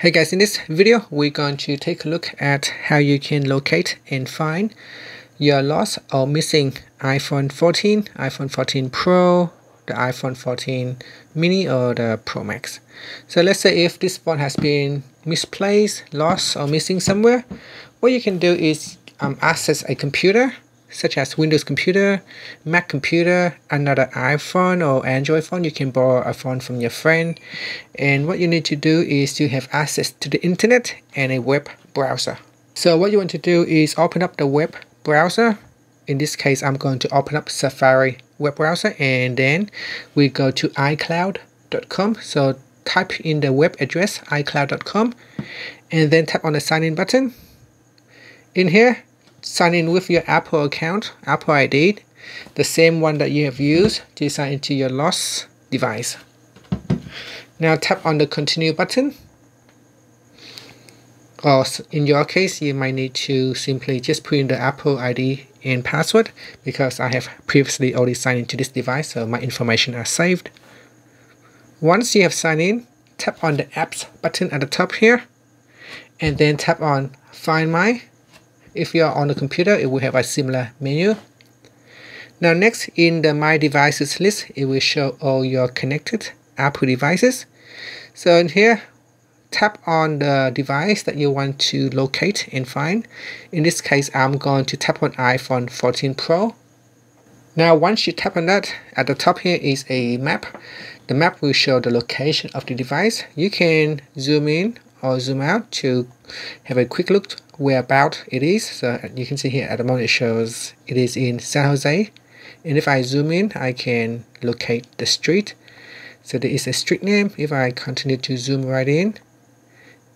Hey guys, in this video, we're going to take a look at how you can locate and find your lost or missing iPhone 14, iPhone 14 Pro, the iPhone 14 mini or the Pro Max. So let's say if this phone has been misplaced, lost or missing somewhere, what you can do is um, access a computer such as Windows computer, Mac computer, another iPhone or Android phone. You can borrow a phone from your friend. And what you need to do is to have access to the internet and a web browser. So what you want to do is open up the web browser. In this case, I'm going to open up Safari web browser and then we go to iCloud.com. So type in the web address iCloud.com and then tap on the sign in button. In here, sign in with your Apple account, Apple ID, the same one that you have used to sign into your lost device. Now tap on the continue button. Or in your case, you might need to simply just put in the Apple ID and password because I have previously already signed into this device, so my information are saved. Once you have signed in, tap on the apps button at the top here and then tap on find my if you are on the computer, it will have a similar menu. Now next in the My Devices list, it will show all your connected Apple devices. So in here, tap on the device that you want to locate and find. In this case, I'm going to tap on iPhone 14 Pro. Now once you tap on that, at the top here is a map. The map will show the location of the device. You can zoom in or zoom out to have a quick look where about it is. So you can see here at the moment it shows it is in San Jose. And if I zoom in I can locate the street. So there is a street name. If I continue to zoom right in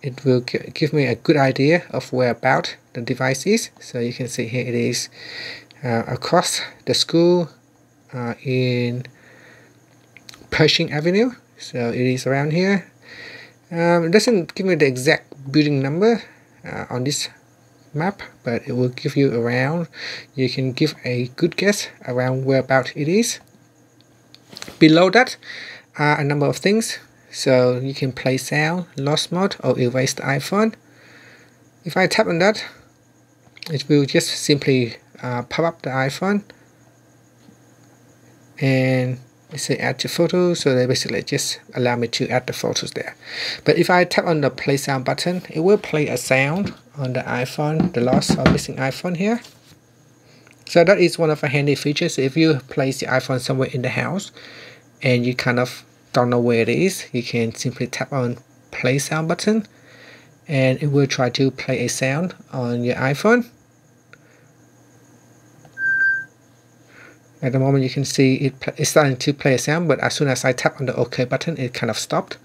it will give me a good idea of where about the device is. So you can see here it is uh, across the school uh, in Pershing Avenue. So it is around here um, it doesn't give me the exact building number uh, on this map but it will give you around you can give a good guess around whereabout it is. Below that are a number of things. So you can play sound lost mode or erase the iphone. If i tap on that it will just simply uh, pop up the iphone. And say add to photos so they basically just allow me to add the photos there. But if I tap on the play sound button it will play a sound on the iPhone the lost or missing iPhone here. So that is one of the handy features. If you place the iPhone somewhere in the house and you kind of don't know where it is you can simply tap on play sound button and it will try to play a sound on your iPhone At the moment you can see it it's starting to play a sound but as soon as I tap on the OK button it kind of stopped.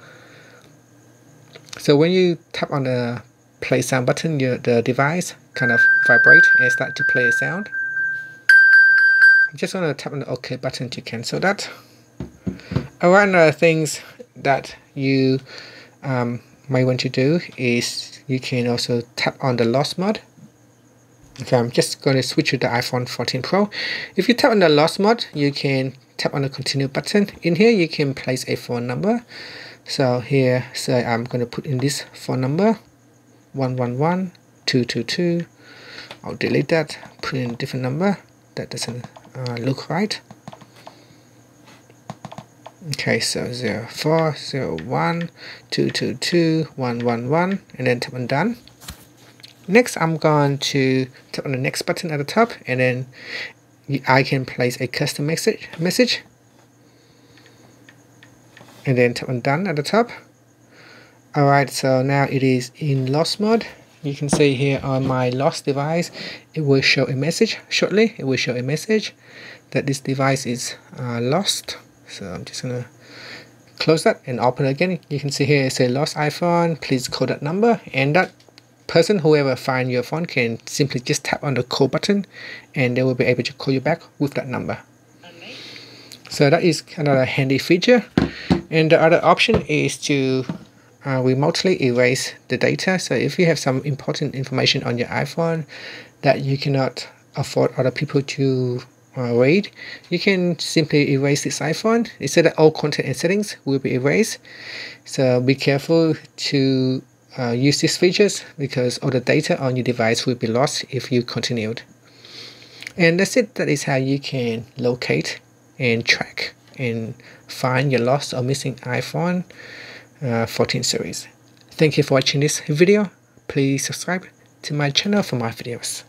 So when you tap on the play sound button your, the device kind of vibrate and start to play a sound. I'm just going to tap on the OK button to cancel that. One of the things that you um, might want to do is you can also tap on the lost mode Okay, I'm just going to switch to the iPhone 14 Pro. If you tap on the lost mode, you can tap on the continue button. In here, you can place a phone number. So here, say I'm going to put in this phone number, 111-222. I'll delete that, put in a different number. That doesn't uh, look right. Okay, so 0401 222 111 and then tap on done. Next, I'm going to tap on the next button at the top and then I can place a custom message, message and then tap on done at the top. Alright, so now it is in lost mode. You can see here on my lost device, it will show a message shortly. It will show a message that this device is uh, lost. So I'm just gonna close that and open it again. You can see here it says lost iPhone, please call that number and that person, whoever find your phone can simply just tap on the call button and they will be able to call you back with that number. So that is another handy feature. And the other option is to uh, remotely erase the data. So if you have some important information on your iPhone that you cannot afford other people to uh, read, you can simply erase this iPhone. Instead, all content and settings will be erased. So be careful to uh, use these features because all the data on your device will be lost if you continued. And that's it. That is how you can locate and track and find your lost or missing iPhone uh, 14 series. Thank you for watching this video. Please subscribe to my channel for more videos.